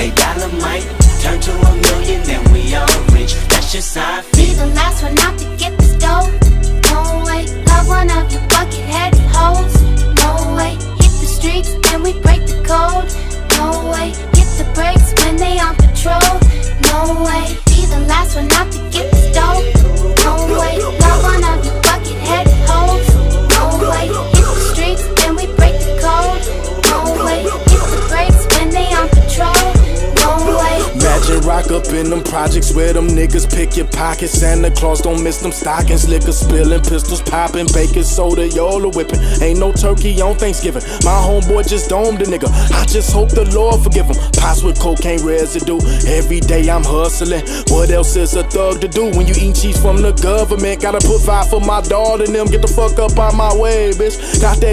A dollar might turn to a million, then we all rich. That's just how I Be feel. the last one out to get this dough. Rock up in them projects where them niggas pick your pockets. Santa Claus don't miss them stockings. Liquor spilling, pistols popping, baking soda, YOLO whipping. Ain't no turkey on Thanksgiving. My homeboy just domed a nigga. I just hope the Lord forgive him. Pots with cocaine residue. Every day I'm hustling. What else is a thug to do when you eat cheese from the government? Gotta put five for my daughter and them. Get the fuck up out my way, bitch. Got that